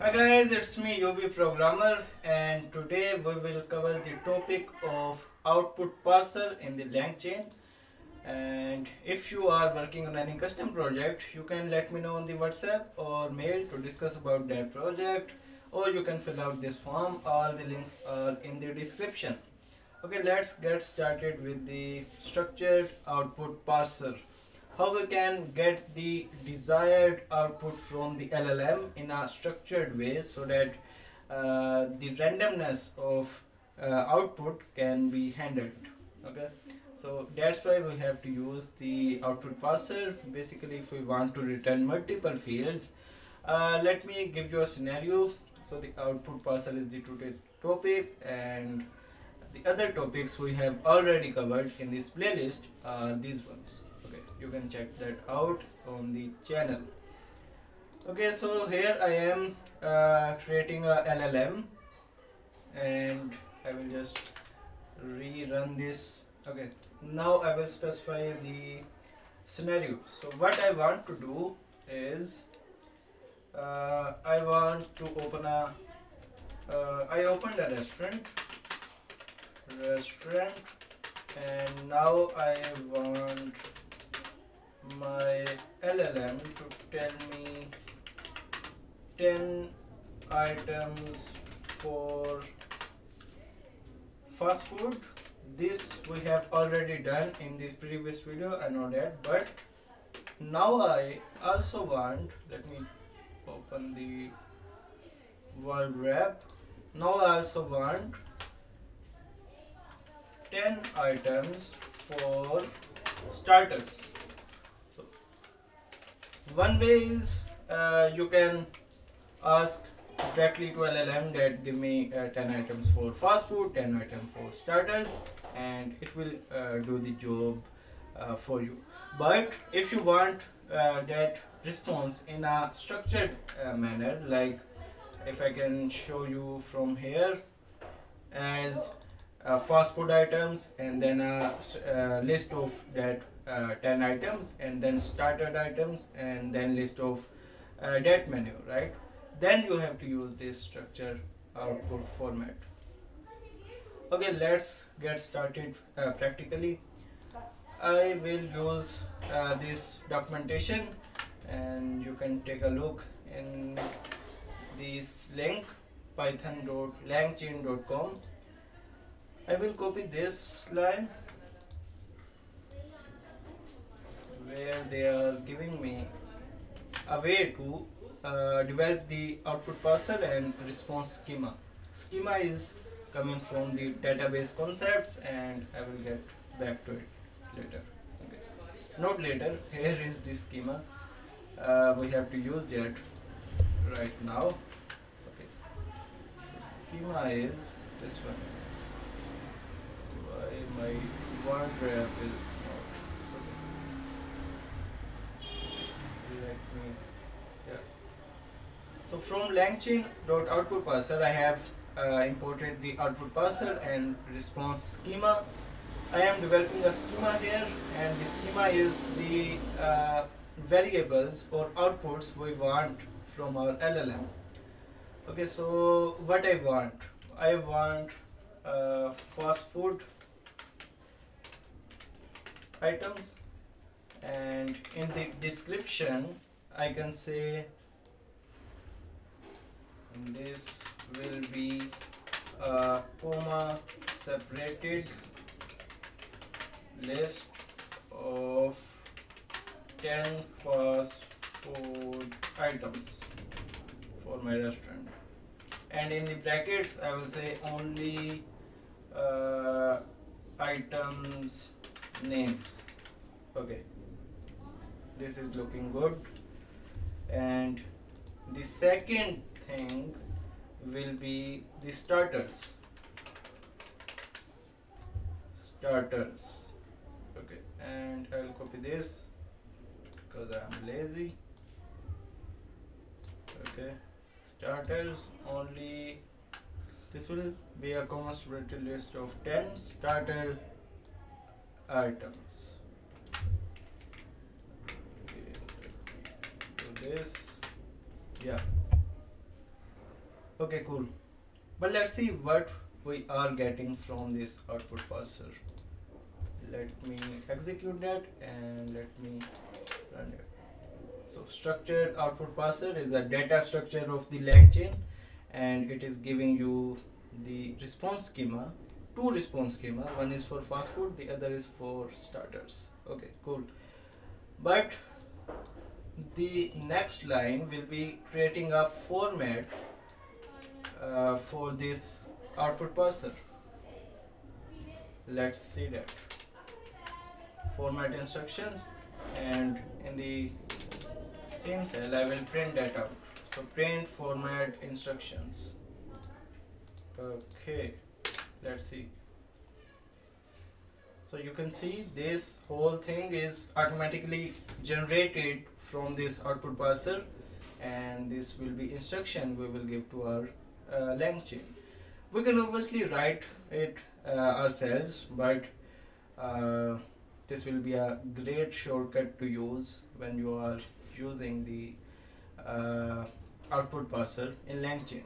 Hi guys, it's me UB Programmer and today we will cover the topic of output parser in the LangChain and if you are working on any custom project you can let me know on the WhatsApp or mail to discuss about that project or you can fill out this form. All the links are in the description. Okay let's get started with the structured output parser how we can get the desired output from the LLM in a structured way so that uh, the randomness of uh, output can be handled okay? So that's why we have to use the output parser. Basically if we want to return multiple fields uh, let me give you a scenario. So the output parser is the topic and the other topics we have already covered in this playlist are these ones you can check that out on the channel. Okay so here I am uh, creating a LLM and I will just rerun this. Okay now I will specify the scenario. So what I want to do is uh, I want to open a uh, I opened a restaurant. Restaurant. And now I want my LLM to tell me 10 items for fast food. This we have already done in this previous video I know that but now I also want let me open the word wrap. Now I also want 10 items for starters. So one way is uh, you can ask directly to LLM that give me uh, 10 items for fast food, 10 items for starters and it will uh, do the job uh, for you. But if you want uh, that response in a structured uh, manner like if I can show you from here as fast food items and then a list of that uh, 10 items and then started items and then list of uh, that menu right then you have to use this structure output format. Okay let's get started uh, practically. I will use uh, this documentation and you can take a look in this link python.langchain.com I will copy this line where they are giving me a way to uh, develop the output parser and response schema. Schema is coming from the database concepts and I will get back to it later. Okay. Not later, here is the schema. Uh, we have to use that right now. Okay. The schema is this one. Why my word wrap is So from langchain.output parser, I have uh, imported the output parser and response schema. I am developing a schema here and the schema is the uh, variables or outputs we want from our LLM. Okay, so what I want? I want uh, fast food items and in the description I can say this will be a comma separated list of 10 fast food items for my restaurant. And in the brackets I will say only uh, items names. Okay. This is looking good. And the second thing will be the starters. Starters. Okay and I will copy this because I am lazy. Okay starters only. This will be a concentrated list of 10 starter items. Okay. so this. Yeah okay cool. But let's see what we are getting from this output parser. Let me execute that and let me run it. So structured output parser is a data structure of the LangChain and it is giving you the response schema two response schema. One is for fast food the other is for starters. Okay cool. But the next line will be creating a format uh, for this output parser let's see that. Format instructions and in the same cell I will print that out. So print format instructions. Okay let's see. So you can see this whole thing is automatically generated from this output parser and this will be instruction we will give to our uh, LangChain. We can obviously write it uh, ourselves but uh, this will be a great shortcut to use when you are using the uh, output parser in LangChain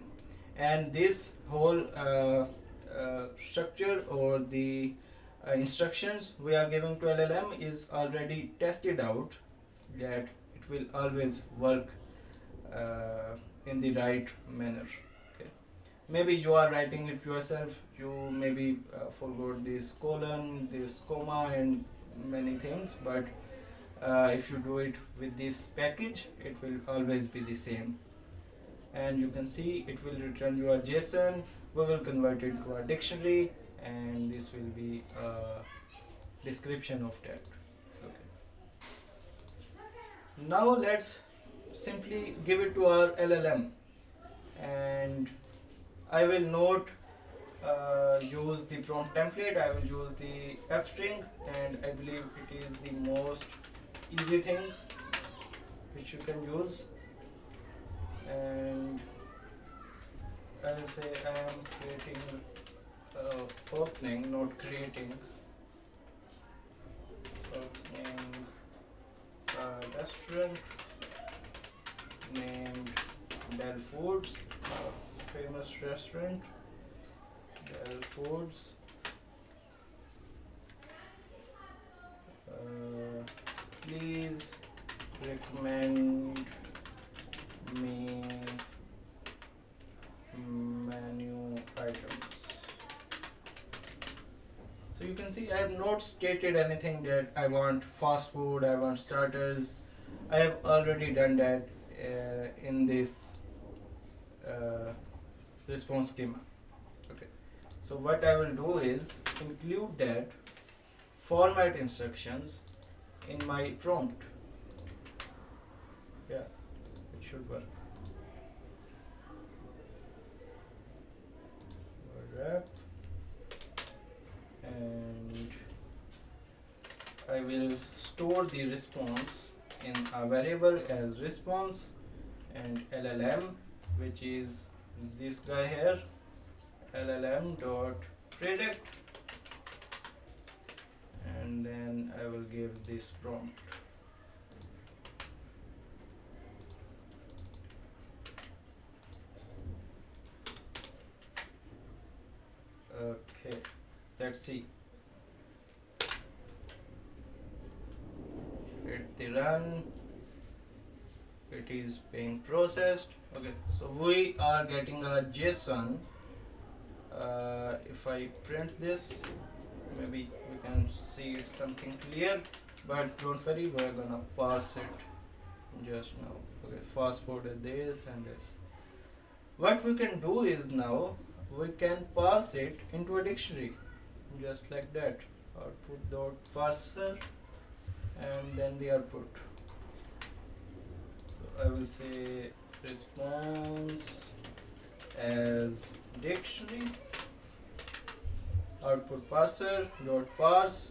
and this whole uh, uh, structure or the instructions we are giving to LLM is already tested out that it will always work in the right manner maybe you are writing it yourself. You maybe uh, forgot this colon this comma and many things. But uh, if you do it with this package it will always be the same. And you can see it will return you a JSON. We will convert it to a dictionary and this will be a description of that. Okay. Now let's simply give it to our LLM and I will not uh, use the prompt template I will use the f string and I believe it is the most easy thing which you can use. And I will say I am creating uh, opening not creating. Opening a restaurant named Bell Foods famous restaurant Bell Foods. Uh, please recommend me menu items. So you can see I have not stated anything that I want fast food I want starters. I have already done that uh, in this uh, response schema. Okay. So what I will do is include that format instructions in my prompt. Yeah it should work. Wrap and I will store the response in a variable as response and LLM which is this guy here llm dot predict. And then I will give this prompt. Okay let's see. Hit the run. It is being processed okay so we are getting a json. Uh, if i print this maybe we can see it something clear but don't worry we're gonna parse it. Just now. Okay fast forward this and this. What we can do is now we can parse it into a dictionary just like that. Output dot parser and then the output. So I will say response as dictionary output parser dot parse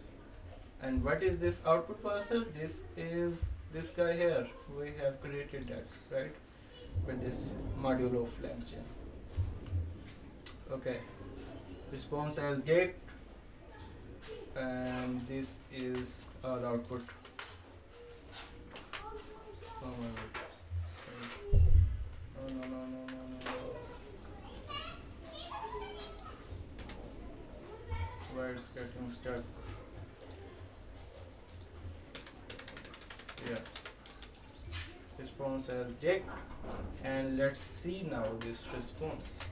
and what is this output parser? This is this guy here. We have created that right? With this module of LangChain okay. Response as get and this is our output stuck yeah. Response as dict and let's see now this response.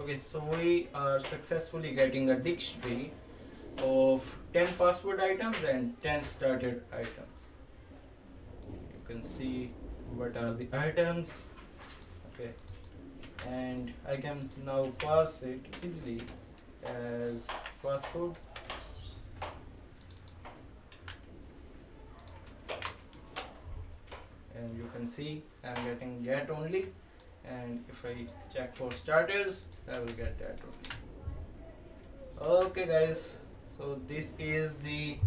Okay so we are successfully getting a dictionary of 10 fast food items and 10 started items. You can see what are the items. Okay. And I can now pass it easily as fast food. And you can see I'm getting get only. And if I check for starters I will get that only. Okay guys. So this is the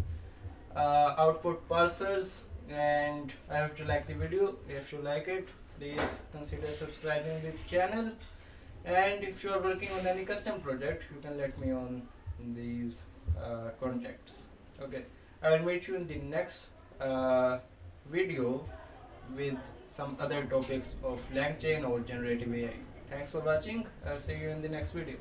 uh, output parsers. And I have to like the video. If you like it please consider subscribing the channel and if you are working on any custom project you can let me on these uh, contacts okay I will meet you in the next uh, video with some other topics of LangChain or generative AI. Thanks for watching. I'll see you in the next video.